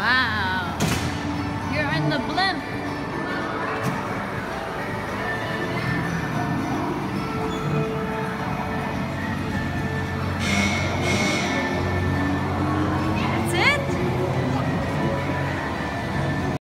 Wow. You're in the blimp.